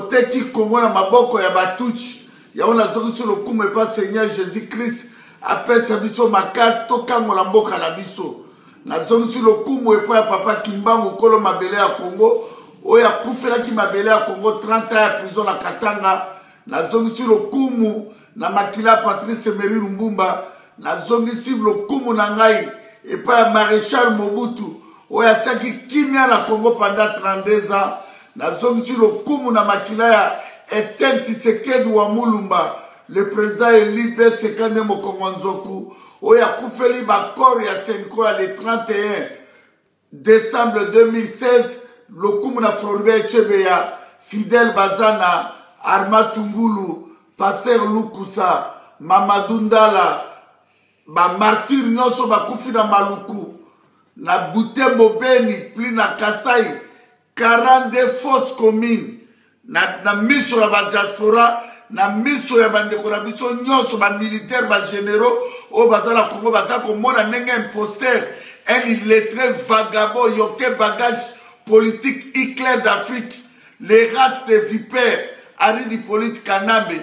toteki kongo na maboko ya batuchi yango nazokisi lokumu epai seigneur jésus christ apesa biso makasi tokangola mboka na biso. Nazongisi lokumu epai ya papa kimbangu kolo mabele ya kongo oyo akufelaki mabele ya kongo 30 ans ya prison na katanga. Nazongisi lokumu na makila ya patrice emeri lumbumba nazongisi lokumu na ngai epai ya maréchal mobutu. Oyo atiaki kimia na kongo panda 32 ans nazongisi lokumu na makila ya etienne tisekedi wa mulumba. Le président eli beseka nde mokongo nzoku ya senko ya le 31 décembre 2016 lokumu na floribert echebeya fidèle bazana arma tungulu paster lukusa mamadu ndala bamartire nyonso bakufi na maluku na butembo beni pli na kasai 42 fausse commune na, na miso ya badiaspora na miso ya bandeko na biso nyonso bamilitaire bagénéraux oyo baza na congo baza komona ndenge imposter. Un illettré vagabo yoke bagage politique iclair d'afrique. Les races de vipère aridi polite kanambe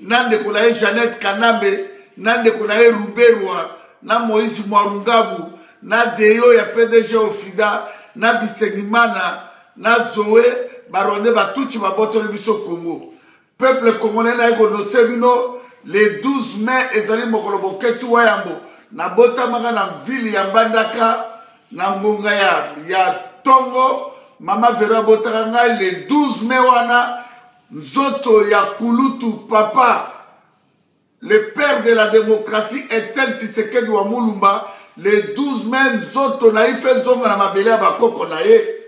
na ndeko na ye jeannette kanambe na ndeko na ye ruberwa na moïse mwarungabu na deyo ya pdg ofida na bisengimana na zoe baronde batuti babotoli biso congo. Peuple congolais na ye konose bino le 12 mai ezali mokolo boketi wayambo nabotamaka na ville ya mbandaka na ngonga ya, ya tongo mama vero abotaka ngai le 12 mai wana nzoto ya kulutu papa. Le père de la démocratie etel tisekedi wa mulumba le 12 mai nzoto na ye mpe ezonga na mabele ya bakoko na ye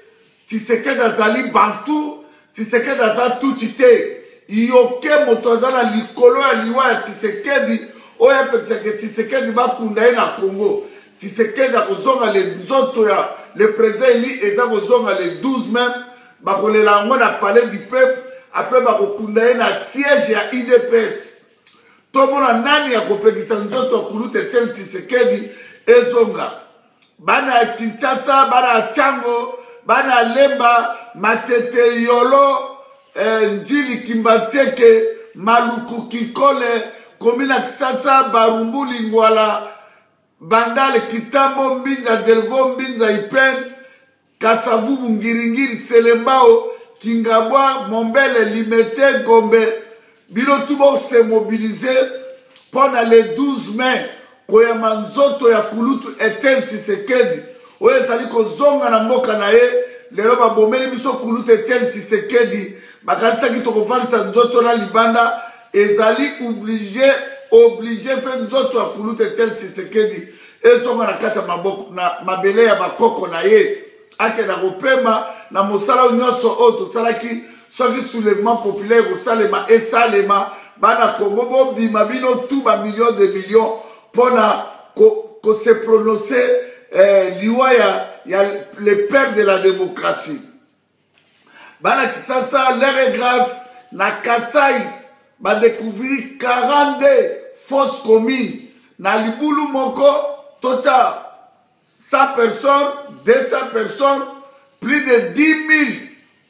tisekedi azali bantu tisekedi aza tuti te yoke moto aza na likolo ya liwa ya tisekedi oyo apekisaka tisekedi bakunda ye na congo. Tisekedi akozonga le nzoto ya le président eli eza kozonga le 12 mai. Bakolela yango na palais du peuple apres bakokunda na siège ya idps tomona nani akopekisa nzoto ya kuluta etienne tisekedi ezonga. Bana ya kinshasa bana ya chango bana ya lemba matete yolo eh, njili kimbantieke maluku kinkole komina kisasa barumbuli ngwala bandale kitambo mbinza delvo mbinza ipen kasavubu ngiringiri selembao kingabwa mombele limete gombe bino tu bose mobilize mpo na le 12 mai koyamba nzoto ya kulutu etel tisekedi oyo ezali kozonga na mboka na ye. Lelo babomeli biso kulutu etienne tisekedi bakanisaki tokofandisa nzoto na libanda. Ezali oblige oblige mpe nzoto ya kulutu etienne tisekedi ezonga na kati ya mabele ya bakoko na ye. Akenda kopema na mosala nyonso oyo tosalaki soki soulèvement populaire kosalema esalema. Bana kongo bobima bino tu bamillion de million mpona kose prononce eh, liwa ya, le père de la démocratie. L'air est grave. Na kasai badécouvrir 42 fausse commune na libulu moko tota 100 personnes 200 personnes plus de 10 000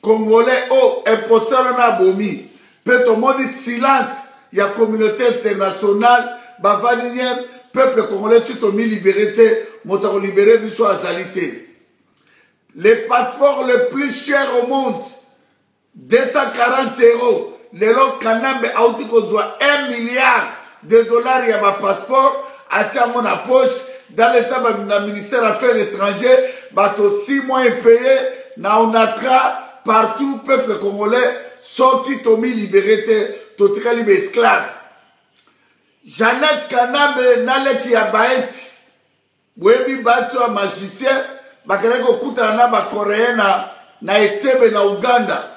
congolais oyo imposteur wana abomi mpe tomoni silence ya communauté internationale peuple congolais si tomilibere te moto akolibere biso azali te le passeport le plus cher au monde 240 euros. Lelo kanambe auti kozwa 1 milliard de dollars ya bapasseport atia yango na poche. Dans l'état na ministère affaires étrangers bato 6 mois epeye na onatra partout peuple congolais soki tomilibere te totikali baesclave janet kanambe naleki ya baeti. Boyebi bato ya magicien bakendaki kokutana na bacoréen na, na etebe na uganda.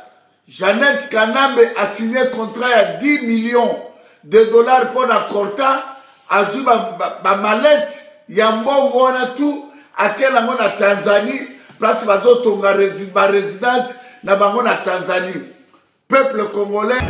Jeannette Kanambe a signé contrat à 10 millions de dollars pour la Corta, a joué ma mallette, ya mbongo wana tu, akela ngo na Tanzanie, place bazotonga ba résidence na bango na Tanzanie. Peuple congolais.